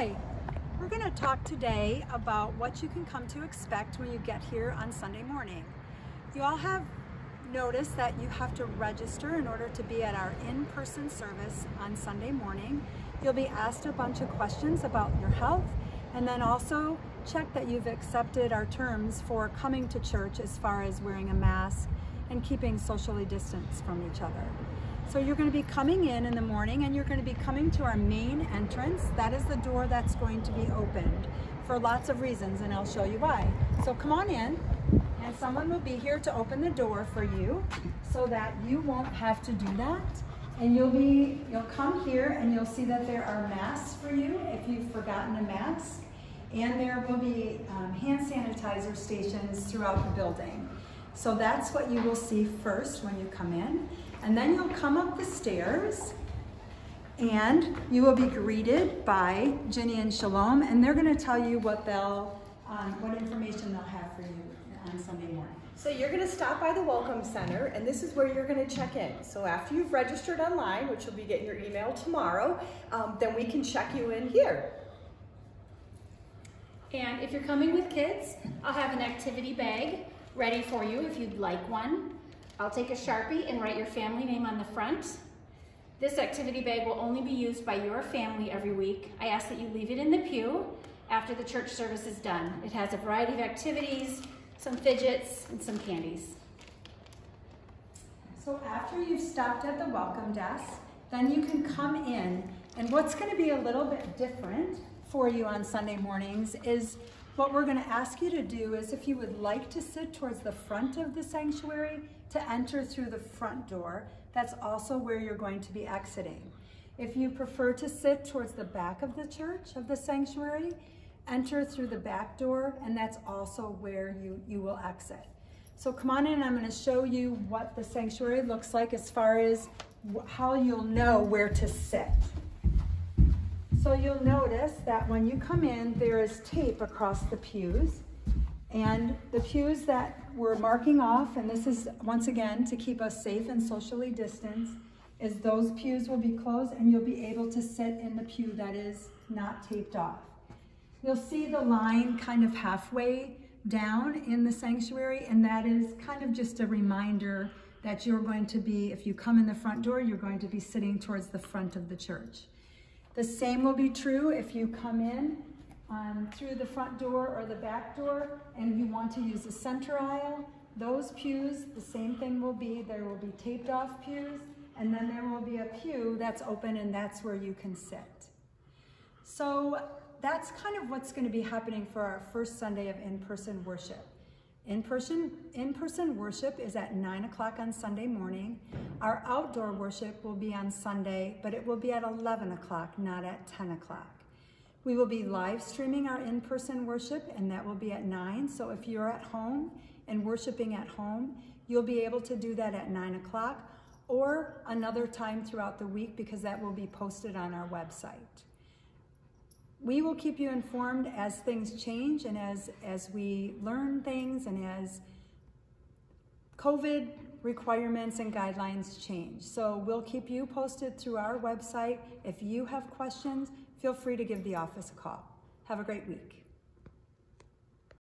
Hi, we're going to talk today about what you can come to expect when you get here on Sunday morning. You all have noticed that you have to register in order to be at our in-person service on Sunday morning. You'll be asked a bunch of questions about your health and then also check that you've accepted our terms for coming to church as far as wearing a mask and keeping socially distanced from each other. So you're going to be coming in in the morning and you're going to be coming to our main entrance. That is the door that's going to be opened for lots of reasons and I'll show you why. So come on in and someone will be here to open the door for you so that you won't have to do that. And you'll be, you'll come here and you'll see that there are masks for you if you've forgotten a mask. And there will be um, hand sanitizer stations throughout the building. So that's what you will see first when you come in. And then you'll come up the stairs and you will be greeted by Ginny and Shalom and they're gonna tell you what they'll, um, what information they'll have for you on Sunday morning. So you're gonna stop by the Welcome Center and this is where you're gonna check in. So after you've registered online, which you'll be getting your email tomorrow, um, then we can check you in here. And if you're coming with kids, I'll have an activity bag ready for you if you'd like one. I'll take a Sharpie and write your family name on the front. This activity bag will only be used by your family every week. I ask that you leave it in the pew after the church service is done. It has a variety of activities, some fidgets, and some candies. So after you've stopped at the welcome desk, then you can come in. And what's gonna be a little bit different for you on Sunday mornings is what we're gonna ask you to do is if you would like to sit towards the front of the sanctuary, to enter through the front door. That's also where you're going to be exiting. If you prefer to sit towards the back of the church, of the sanctuary, enter through the back door, and that's also where you, you will exit. So come on in, I'm gonna show you what the sanctuary looks like as far as how you'll know where to sit. So you'll notice that when you come in, there is tape across the pews. And the pews that we're marking off, and this is once again to keep us safe and socially distanced, is those pews will be closed and you'll be able to sit in the pew that is not taped off. You'll see the line kind of halfway down in the sanctuary, and that is kind of just a reminder that you're going to be, if you come in the front door, you're going to be sitting towards the front of the church. The same will be true if you come in um, through the front door or the back door and you want to use the center aisle, those pews, the same thing will be, there will be taped off pews and then there will be a pew that's open and that's where you can sit. So that's kind of what's going to be happening for our first Sunday of in-person worship. In-person in -person worship is at 9 o'clock on Sunday morning. Our outdoor worship will be on Sunday, but it will be at 11 o'clock, not at 10 o'clock. We will be live streaming our in-person worship and that will be at nine. So if you're at home and worshiping at home, you'll be able to do that at nine o'clock or another time throughout the week because that will be posted on our website. We will keep you informed as things change and as, as we learn things and as COVID requirements and guidelines change. So we'll keep you posted through our website. If you have questions, feel free to give the office a call. Have a great week.